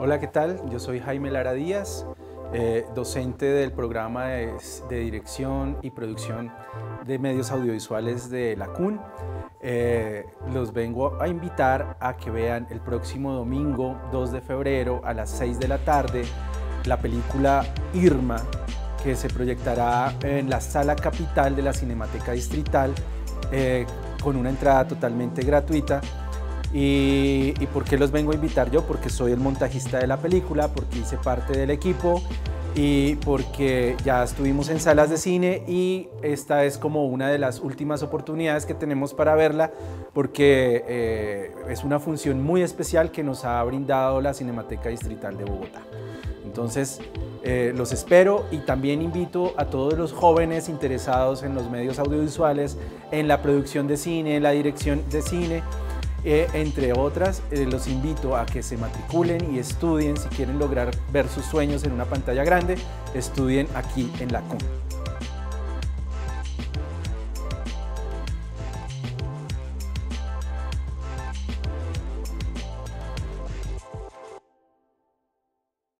Hola, ¿qué tal? Yo soy Jaime Lara Díaz, eh, docente del programa de, dirección y producción de medios audiovisuales de la CUN. Eh, los vengo a invitar a que vean el próximo domingo 2 de febrero a las 6 de la tarde la película Irma que se proyectará en la sala capital de la Cinemateca Distrital eh, con una entrada totalmente gratuita y, por qué los vengo a invitar yo? Porque soy el montajista de la película, porque hice parte del equipo y porque ya estuvimos en salas de cine y esta es como una de las últimas oportunidades que tenemos para verla porque eh, es una función muy especial que nos ha brindado la Cinemateca Distrital de Bogotá. Entonces, eh, los espero y también invito a todos los jóvenes interesados en los medios audiovisuales, en la producción de cine, en la dirección de cine, eh, entre otras, eh, los invito a que se matriculen y estudien, si quieren lograr ver sus sueños en una pantalla grande, estudien aquí en la CUN.